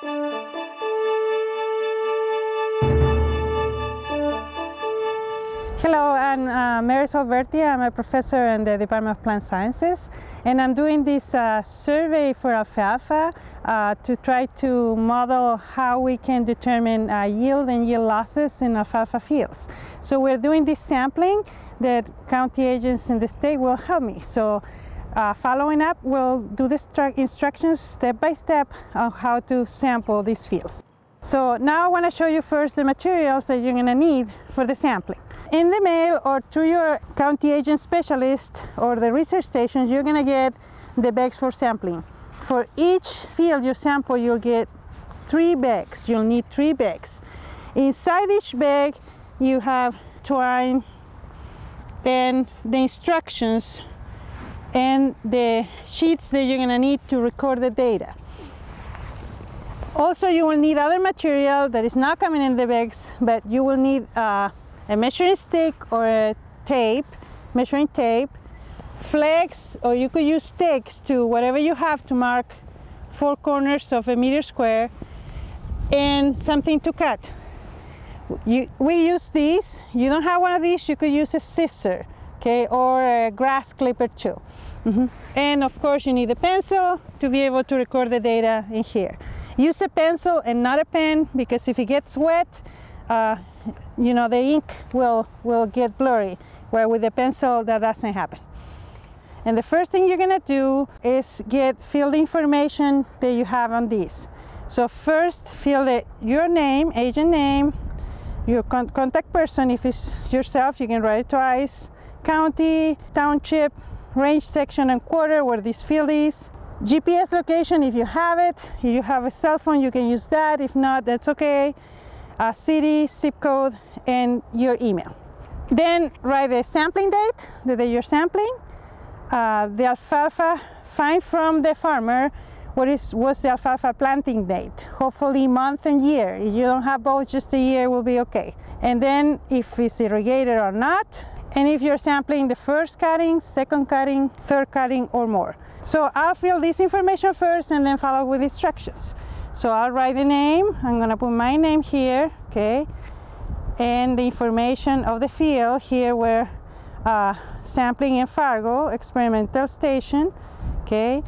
Hello, I'm uh, Marisol. I'm a professor in the Department of Plant Sciences, and I'm doing this uh, survey for alfalfa uh, to try to model how we can determine uh, yield and yield losses in alfalfa fields. So we're doing this sampling that county agents in the state will help me. So uh, following up, we'll do the instructions step by step on how to sample these fields. So now I want to show you first the materials that you're going to need for the sampling in the mail or through your county agent specialist or the research stations, you're gonna get the bags for sampling. For each field you sample, you'll get three bags. You'll need three bags. Inside each bag, you have twine and the instructions and the sheets that you're gonna need to record the data. Also, you will need other material that is not coming in the bags, but you will need uh, a measuring stick or a tape, measuring tape, flex, or you could use sticks to whatever you have to mark four corners of a meter square, and something to cut. You, we use these. You don't have one of these, you could use a scissor, okay, or a grass clipper too. Mm -hmm. And of course, you need a pencil to be able to record the data in here. Use a pencil and not a pen because if it gets wet, uh, you know, the ink will, will get blurry, where with the pencil that doesn't happen. And the first thing you're gonna do is get field information that you have on this. So first fill it, your name, agent name, your con contact person, if it's yourself, you can write it twice, county, township, range section and quarter where this field is, GPS location if you have it, if you have a cell phone you can use that, if not that's okay, city, zip code, and your email. Then write the sampling date, the day you're sampling, uh, the alfalfa, find from the farmer what is was the alfalfa planting date, hopefully month and year. If you don't have both, just a year will be okay. And then if it's irrigated or not, and if you're sampling the first cutting, second cutting, third cutting, or more. So I'll fill this information first and then follow with instructions. So I'll write the name. I'm gonna put my name here, okay? And the information of the field here where uh, sampling in Fargo experimental station, okay?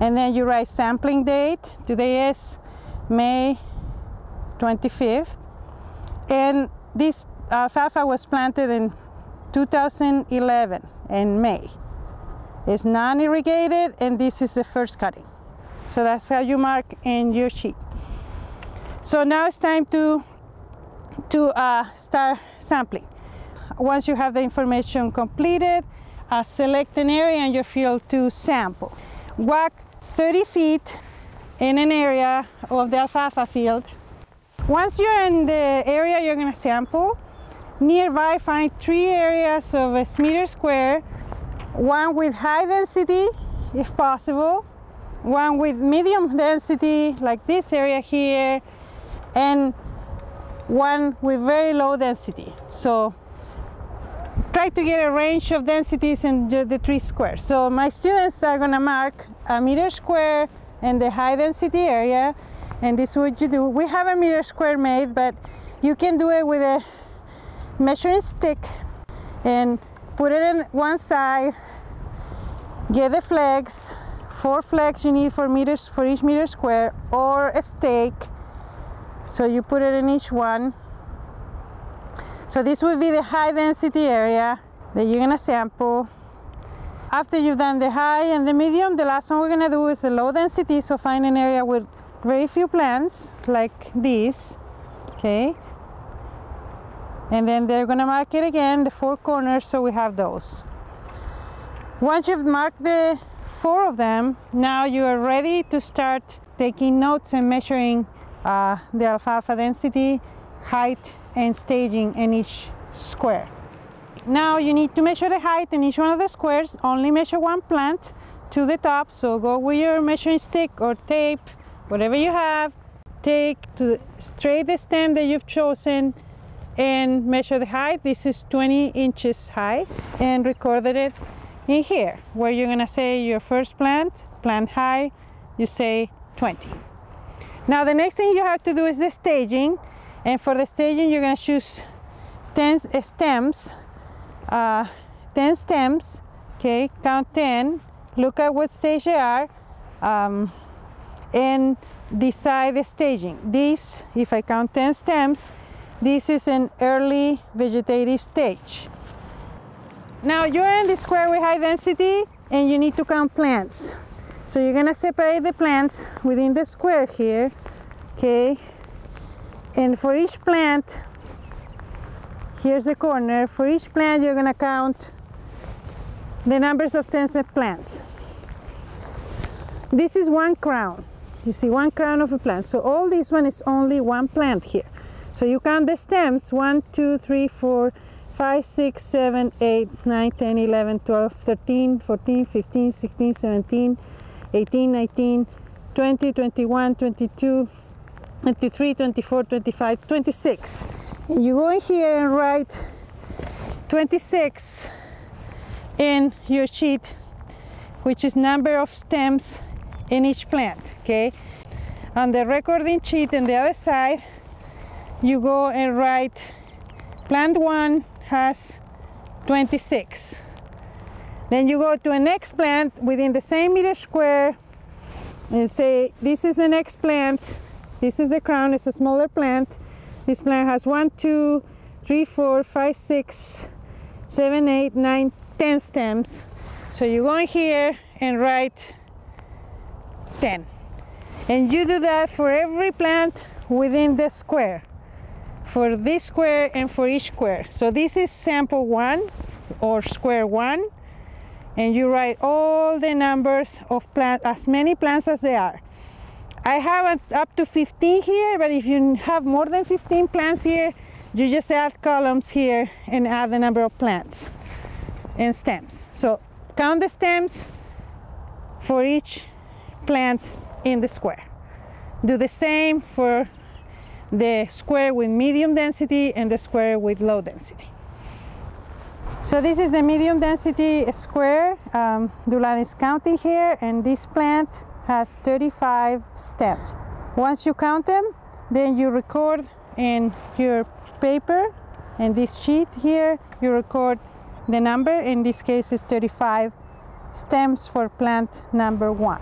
And then you write sampling date. Today is May 25th. And this alfalfa was planted in 2011 in May. It's non-irrigated and this is the first cutting. So that's how you mark in your sheet. So now it's time to, to uh, start sampling. Once you have the information completed, uh, select an area in your field to sample. Walk 30 feet in an area of the alfalfa field. Once you're in the area you're going to sample, nearby find three areas of a meter square, one with high density if possible, one with medium density like this area here. And one with very low density. So try to get a range of densities in the, three squares. So my students are going to mark a meter square in the high density area and this is what you do. We have a meter square made but you can do it with a measuring stick and put it in one side get the flags four flags you need for meters for each meter square or a stake. So you put it in each one. So this will be the high density area that you're gonna sample. After you've done the high and the medium the last one we're gonna do is the low density so find an area with very few plants like this okay and then they're gonna mark it again the four corners so we have those. Once you've marked the four of them, now you are ready to start taking notes and measuring uh, the alfalfa density, height, and staging in each square. Now you need to measure the height in each one of the squares, only measure one plant to the top, so go with your measuring stick or tape, whatever you have, take to straight the stem that you've chosen and measure the height. This is 20 inches high and recorded it in here where you're gonna say your first plant, plant high, you say 20. Now the next thing you have to do is the staging. And for the staging, you're gonna choose 10 stems, uh, 10 stems, okay, count 10, look at what stage they are, um, and decide the staging. This, if I count 10 stems, this is an early vegetative stage. Now you're in the square with high density and you need to count plants. So you're gonna separate the plants within the square here, okay? And for each plant, here's the corner, for each plant you're gonna count the numbers of tens of plants. This is one crown. You see one crown of a plant. So all this one is only one plant here. So you count the stems, one, two, three, four, 5, 6, 7, 8, 9, 10, 11, 12, 13, 14, 15, 16, 17, 18, 19, 20, 21, 22, 23, 24, 25, 26. And you go in here and write 26 in your sheet, which is number of stems in each plant, okay? On the recording sheet on the other side, you go and write plant one, has 26. Then you go to a next plant within the same meter square and say, this is the next plant. This is the crown, it's a smaller plant. This plant has one, two, three, four, five, six, seven, eight, nine, ten stems. So you go in here and write 10. And you do that for every plant within the square for this square and for each square. So this is sample one or square one and you write all the numbers of plants, as many plants as there are. I have up to 15 here, but if you have more than 15 plants here, you just add columns here and add the number of plants and stems. So count the stems for each plant in the square. Do the same for the square with medium density and the square with low density. So this is the medium density square. Um, counting here and this plant has 35 stems. Once you count them, then you record in your paper and this sheet here, you record the number, in this case is 35 stems for plant number one.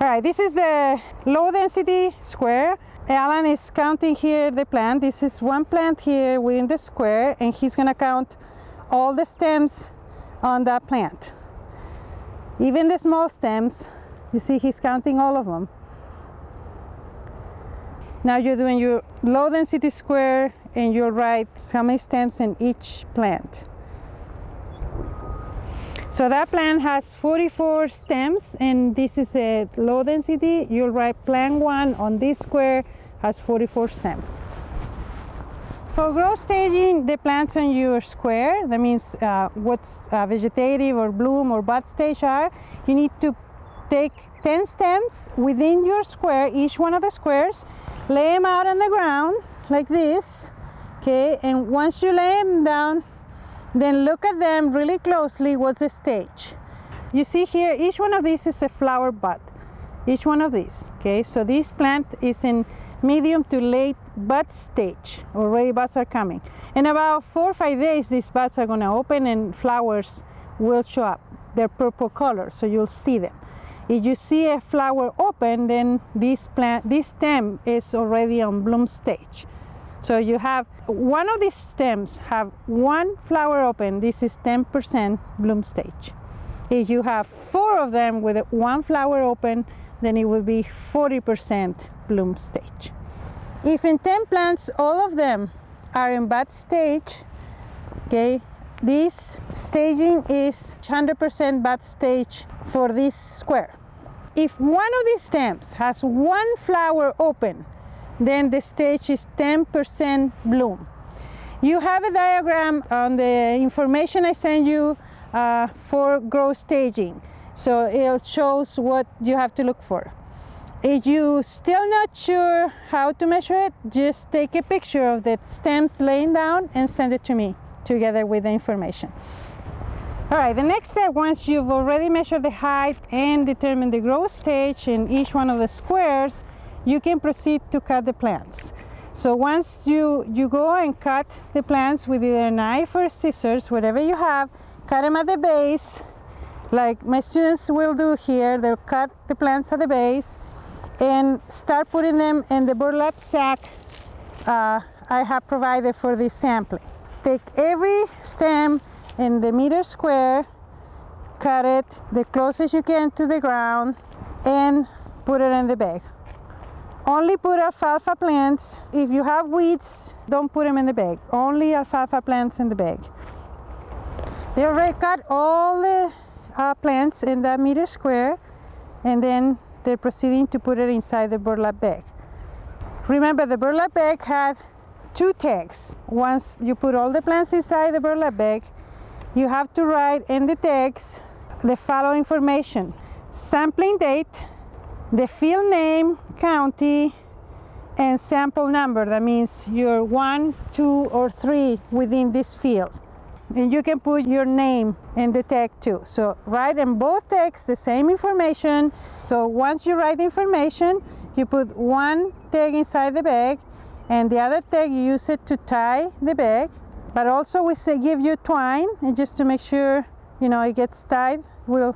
All right, this is the low density square. Uh, Alan is counting here the plant. This is one plant here within the square and he's gonna count all the stems on that plant. Even the small stems, you see he's counting all of them. Now you're doing your low density square and you'll write how many stems in each plant. So that plant has 44 stems and this is a low density. You'll write plant one on this square has 44 stems. For growth staging the plants on your square, that means uh, what's uh, vegetative or bloom or bud stage are, you need to take 10 stems within your square, each one of the squares, lay them out on the ground like this, okay, and once you lay them down, then look at them really closely, what's the stage. You see here, each one of these is a flower bud, each one of these, okay? So this plant is in medium to late bud stage, already buds are coming. In about four or five days, these buds are gonna open and flowers will show up. They're purple color, so you'll see them. If you see a flower open, then this plant, this stem is already on bloom stage. So you have one of these stems have one flower open, this is 10% bloom stage. If you have four of them with one flower open, then it will be 40% bloom stage. If in 10 plants, all of them are in bud stage, okay, this staging is 100% bud stage for this square. If one of these stems has one flower open, then the stage is 10% bloom. You have a diagram on the information I sent you uh, for growth staging. So it shows what you have to look for. If you still not sure how to measure it, just take a picture of the stems laying down and send it to me together with the information. All right, the next step, once you've already measured the height and determined the growth stage in each one of the squares, you can proceed to cut the plants. So once you, you go and cut the plants with either a knife or scissors, whatever you have, cut them at the base, like my students will do here. They'll cut the plants at the base and start putting them in the burlap sack uh, I have provided for this sampling. Take every stem in the meter square, cut it the closest you can to the ground, and put it in the bag. Only put alfalfa plants. If you have weeds, don't put them in the bag. Only alfalfa plants in the bag. They already cut all the uh, plants in that meter square and then they're proceeding to put it inside the burlap bag. Remember the burlap bag had two tags. Once you put all the plants inside the burlap bag, you have to write in the tags the following information. Sampling date, the field name, county, and sample number. That means you're one, two, or three within this field. And you can put your name in the tag too. So write in both tags the same information. So once you write information, you put one tag inside the bag and the other tag you use it to tie the bag. But also we say give you twine and just to make sure you know it gets tied, we'll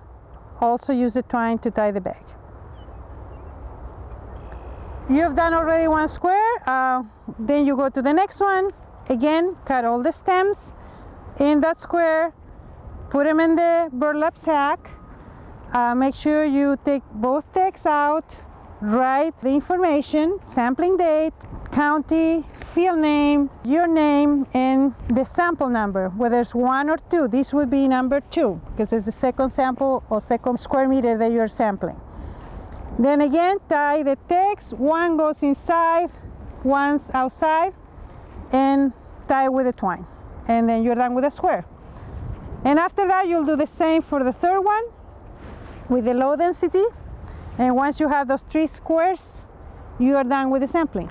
also use the twine to tie the bag. You've done already one square, uh, then you go to the next one. Again, cut all the stems in that square, put them in the burlap sack. Uh, make sure you take both tags out, write the information, sampling date, county, field name, your name, and the sample number, whether it's one or two. This would be number two because it's the second sample or second square meter that you're sampling. Then again, tie the tags. One goes inside, one's outside, and tie with the twine. And then you're done with a square. And after that, you'll do the same for the third one with the low density. And once you have those three squares, you are done with the sampling.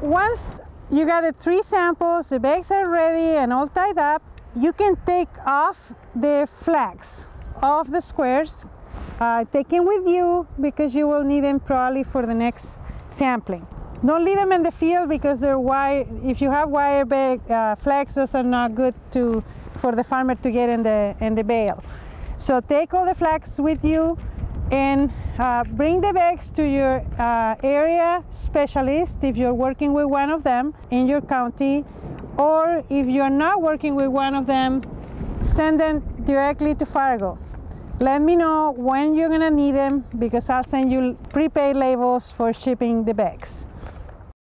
Once you got the three samples, the bags are ready and all tied up, you can take off the flags off the squares uh, take them with you because you will need them probably for the next sampling. Don't leave them in the field because they're wire. If you have wire bag uh, flags, those are not good to for the farmer to get in the in the bale. So take all the flags with you and uh, bring the bags to your uh, area specialist if you're working with one of them in your county or if you're not working with one of them send them directly to Fargo let me know when you're gonna need them because I'll send you prepaid labels for shipping the bags.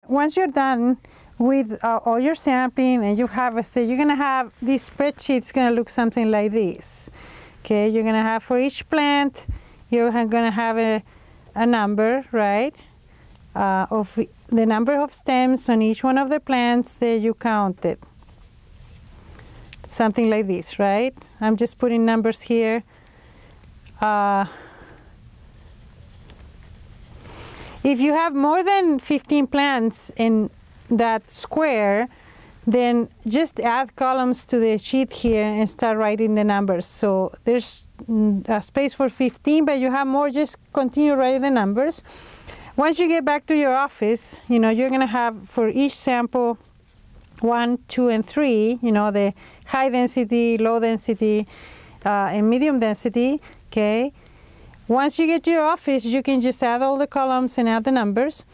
Once you're done with uh, all your sampling and you've harvested, you're gonna have this spreadsheet. It's gonna look something like this. Okay, you're gonna have for each plant, you're gonna have a, a number, right? Uh, of the number of stems on each one of the plants that you counted. Something like this, right? I'm just putting numbers here uh, if you have more than 15 plants in that square, then just add columns to the sheet here and start writing the numbers. So there's mm, a space for 15, but you have more, just continue writing the numbers. Once you get back to your office, you know, you're gonna have for each sample one, two, and three, you know, the high density, low density, uh, and medium density, okay? Once you get your office, you can just add all the columns and add the numbers.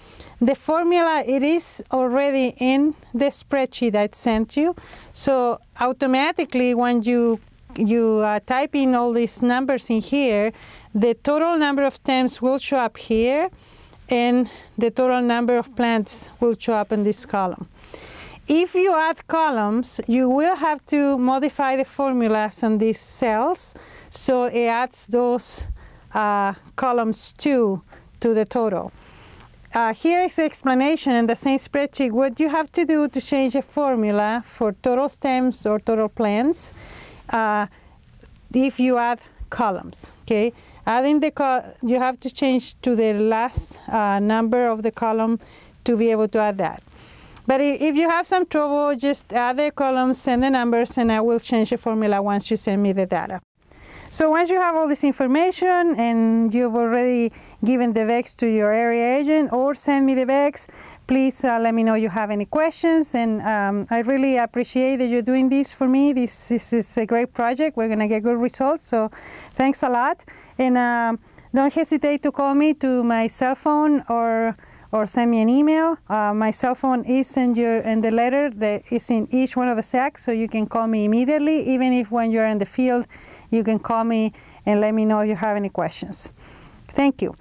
The formula, it is already in the spreadsheet I sent you. So automatically when you, you uh, type in all these numbers in here, the total number of stems will show up here and the total number of plants will show up in this column. If you add columns, you will have to modify the formulas on these cells so it adds those uh, columns too to the total. Uh, here is the explanation in the same spreadsheet what you have to do to change a formula for total stems or total plants uh, if you add columns. Okay, adding the you have to change to the last uh, number of the column to be able to add that. But if you have some trouble, just add the columns and the numbers and I will change the formula once you send me the data. So once you have all this information and you've already given the VEX to your area agent or send me the VEX, please uh, let me know you have any questions. And um, I really appreciate that you're doing this for me. This, this is a great project. We're going to get good results. So thanks a lot. And um, don't hesitate to call me to my cell phone or or send me an email. Uh, my cell phone is in, your, in the letter that is in each one of the sacks, so you can call me immediately. Even if when you're in the field, you can call me and let me know if you have any questions. Thank you.